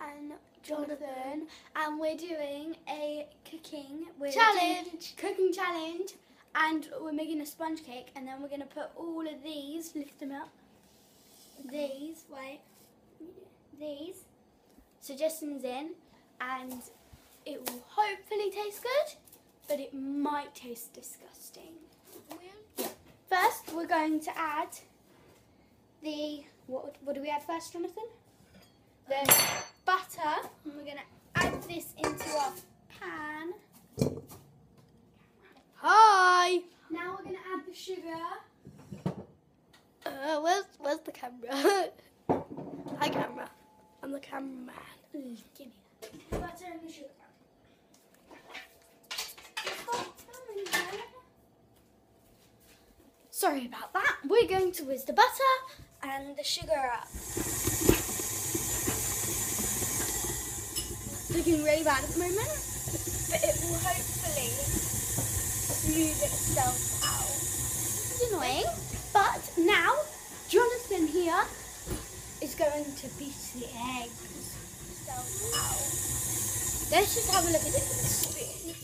and Jonathan, and we're doing a cooking Challenge. cooking challenge, and we're making a sponge cake, and then we're gonna put all of these, lift them up, these, wait, these suggestions in, and it will hopefully taste good, but it might taste disgusting. First, we're going to add the what? What do we add first, Jonathan? The butter. And we're going to add this into our pan. Hi. Now we're going to add the sugar. Uh, where's where's the camera? Hi, camera. I'm the cameraman. Mm, give me that. The butter and the sugar. Sorry about that. We're going to whiz the butter and the sugar up. Looking really bad at the moment, but it will hopefully smooth itself out. It's annoying, but now Jonathan here is going to beat the eggs. Let's just have a look at it with a spoon.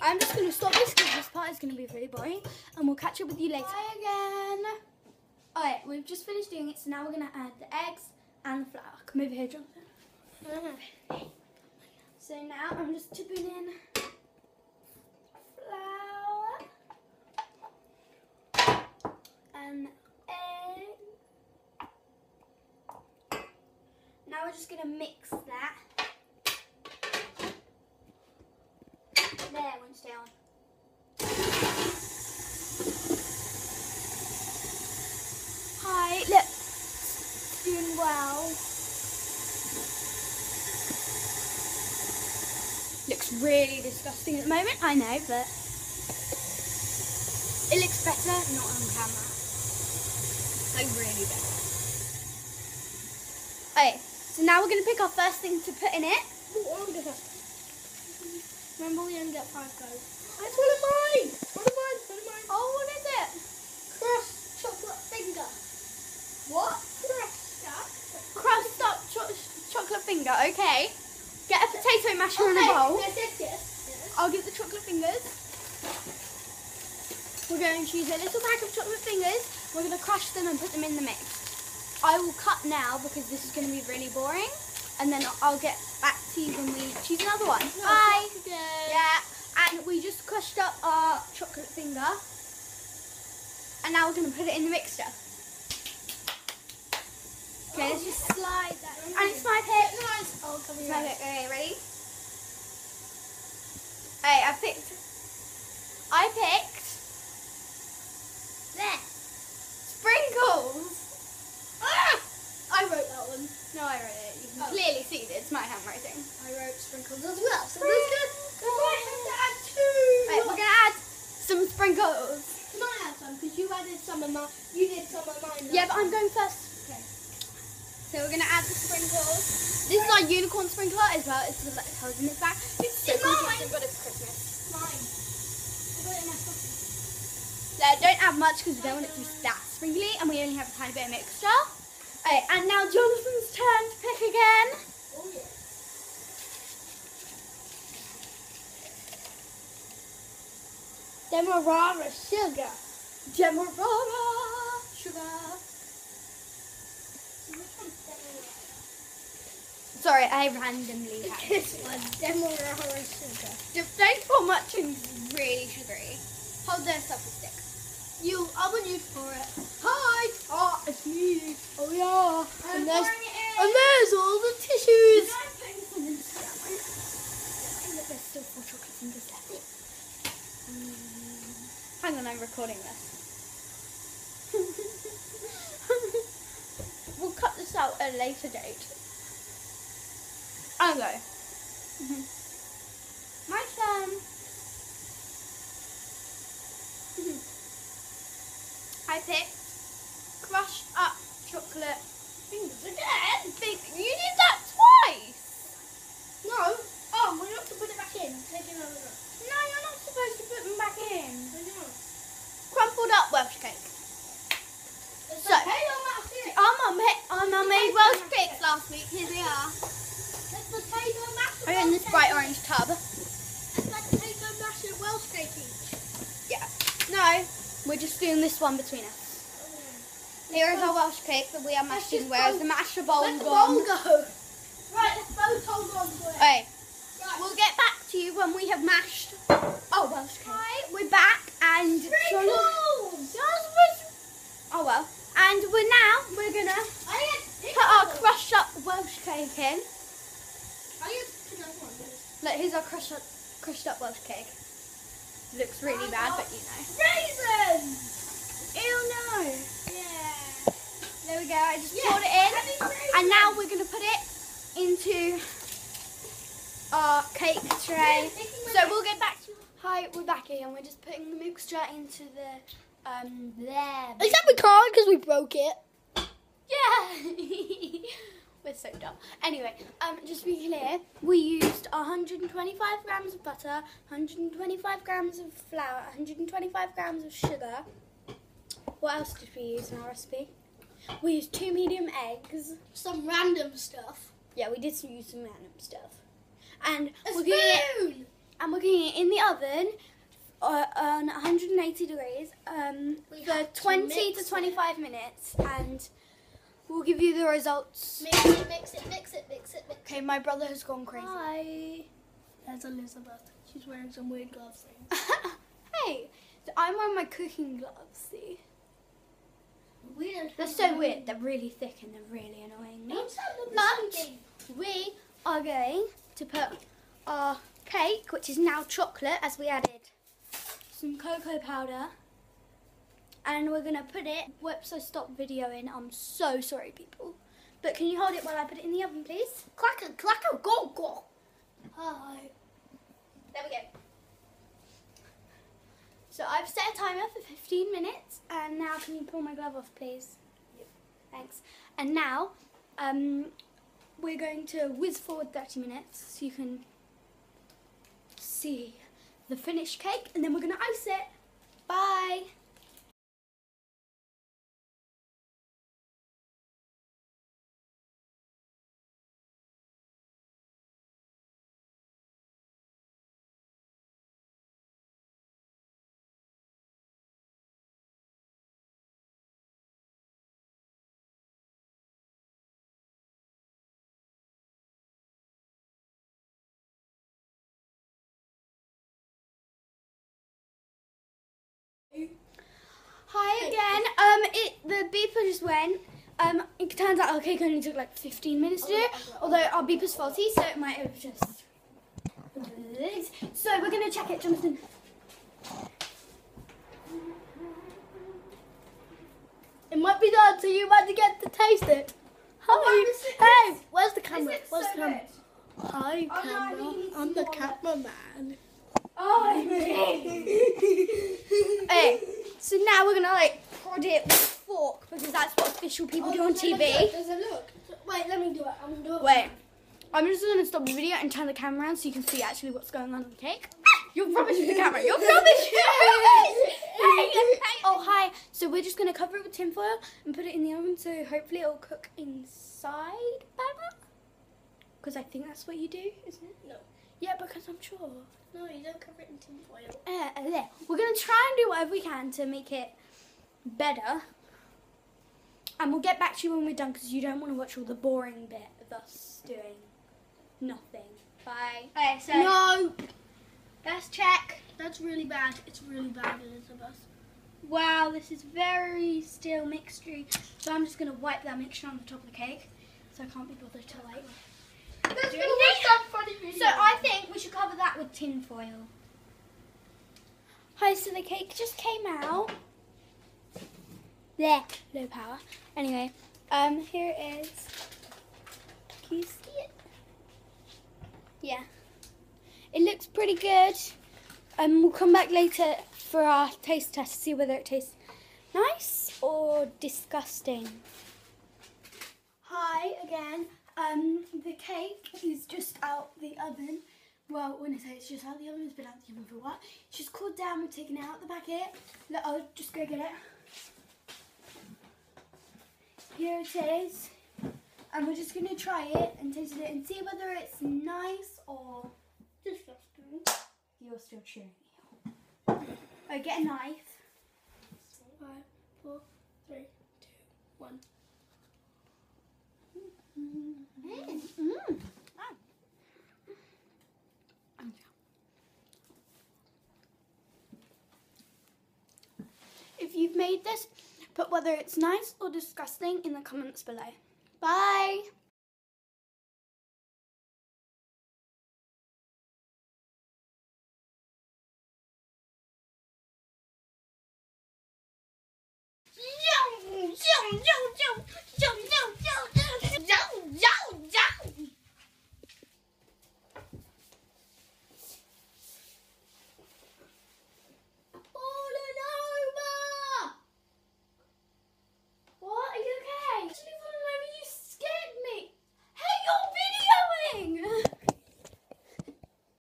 I'm just going to stop this because this part is going to be really boring, and we'll catch up with you later. Hi again. Alright, we've just finished doing it, so now we're going to add the eggs and the flour. Come over here, Jonathan. Mm-hmm. So now I'm just tipping in flour and egg. Now we're just going to mix that. There, won't stay on. Hi, look. It's doing well. Looks really disgusting at the moment, I know, but it looks better not on camera. Like really better. Okay, so now we're gonna pick our first thing to put in it. Remember we only get five goes. That's one of mine. One of mine. One of mine. Oh, what is it? Crust chocolate finger. What? Crust. Crust up cho- chocolate finger. Okay. Potato masher in a bowl. Yes, yes, yes. I'll get the chocolate fingers. We're going to use a little pack of chocolate fingers. We're going to crush them and put them in the mix. I will cut now because this is going to be really boring. And then I'll get back to you when we choose another one. Bye. Yeah. And we just crushed up our chocolate finger. And now we're going to put it in the mixture. Okay, let's just slide that. And it's my pick. Nice. Oh, come It's here. my pick. Okay, ready? Hey, I picked. I picked. There. Sprinkles. Ah! I wrote that one. No, I wrote it. You can Oh. clearly see that it's my handwriting. I wrote sprinkles as well. So Sprinkles. that's good. I might have to add two. Right, we're gonna add some sprinkles. Can I add some? Because you added some of mine. You did some of mine. Yeah, but I'm going first. Okay. So we're gonna add the sprinkles. This is our unicorn sprinkler as well. It's the in its back. It's so It's cool mine. because but it's Christmas. Mine. I got it in my pocket. So don't add much because we don't want it to be that sprinkly and we only have a tiny bit of mixture. Okay, and now Jonathan's turn to pick again. Oh yeah. Demerara sugar. Demerara sugar. Sorry, I randomly had. This one, Demerara sugar. Don't put much in really sugary. Hold this up a stick. You, I'm on you for it. Hi. Oh, it's me. Oh yeah. And there's, and there's all the tissues. There's still four chocolate fingers left. Hang on, I'm recording this. we'll cut this out at a later date. I'll go. My turn. I picked crushed up chocolate fingers again. Big, you did that twice. No. Oh, we're not to put it back in. Take it over. No, you're not supposed to put them back in. I know. Crumpled up Welsh cake. It's So- okay, I'm out of it. I'm on, ma- I'm on made Welsh cakes last week. Here they are. Let's potato mash. Are in this bright orange tub. Let's potato mash and Welsh cake each. Yeah. No, we're just doing this one between us. Here is our Welsh cake that we are mashing. Where's the masher bowl Let the gone? bowl go. Right, let's both hold on to it. Right. we'll get back to you when we have mashed. Oh, Welsh cake. Hi, we're back and. Sprinkles! Oh well. And we're now we're gonna put our crushed up Welsh cake in. I get another one. please. Look, here's our crushed up, crushed up Welsh cake. Looks really bad, but you know. Raisins! Ew no. Yeah. There we go. I just Yeah, poured it in, and now we're gonna put it into our cake tray. So we'll get back to. you. Hi, we're back here, and we're just putting the mixture into the um there. Except we can't because we broke it. Yeah. We're so dumb. Anyway, um, just to be clear, we used 125 grams of butter, 125 grams of flour, 125 grams of sugar. What else did we use in our recipe? We used two medium eggs. Some random stuff. Yeah, we did use some random stuff. And A we're cooking it, and we're cooking it in the oven uh, on 180 degrees um, We for have to 20 to 25 minutes, and we'll give you the results. Mix it, mix it, mix it, mix it, mix it. Okay, my brother has gone crazy. Hi. There's Elizabeth. She's wearing some weird gloves hey, I'm wearing my cooking gloves. See, They're so weird. They're really thick and they're really annoying me. Don't tell them But we are going to put our cake, which is now chocolate, as we added some cocoa powder, and we're gonna put it. Whoops, I stopped videoing. I'm so sorry, people. But can you hold it while I put it in the oven, please? Clacker, clacker, go, go. Hi. There we go. So I've set a timer for 15 minutes, and now can you pull my glove off, please? Yep. Thanks. And now, um, we're going to whiz forward 30 minutes so you can see the finished cake, and then we're going to ice it. Bye. Hi again. Um, it the beeper just went. Um, it turns out our cake only took like 15 minutes to do, although our beeper's faulty, so it might have just. So we're gonna check it, Jonathan. It might be done, so you might get to taste it. Hi. this is- hey, where's the camera? Where's so the camera? good? Hi, Oh, no, I camera. think I'm the cameraman. Oh, okay, so now we're gonna like prod it with a fork because that's what official people oh, do on TV. There's a look. Wait, let me do it. I'm gonna do it. Wait, I'm just gonna stop the video and turn the camera around so you can see actually what's going on in the cake. You're rubbish with the camera. You're rubbish. Oh hi. So we're just gonna cover it with tinfoil and put it in the oven so hopefully it'll cook inside better. Because I think that's what you do, isn't it? No. Yeah, because I'm sure. No, you don't cover it in tin foil. Uh, uh, there. We're gonna try and do whatever we can to make it better. And we'll get back to you when we're done because you don't want to watch all the boring bit of us doing nothing. Bye. Okay, so No, let's check. that's really bad. It's really bad, Elizabeth. Wow, this is very still mixture. So I'm just gonna wipe that mixture on the top of the cake. So I can't be bothered to like. That's do gonna be some funny video. So I think we should cover that with tin foil. Hi, so the cake just came out. There, low power. Anyway, um, here it is. Can you see it? Yeah. It looks pretty good. Um, we'll come back later for our taste test to see whether it tastes nice or disgusting. Hi again. Um, the cake is just out the oven. Well, when I say it's just out the oven, it's been out the oven for a while. It's just cooled down. We've taken it out the packet. Look, I'll just go get it. Here it is. And we're just going to try it and taste it and see whether it's nice or disgusting. You're still chewing. Right, get a knife. Five, four, three, two, one. If you've made this, put whether it's nice or disgusting in the comments below. Bye!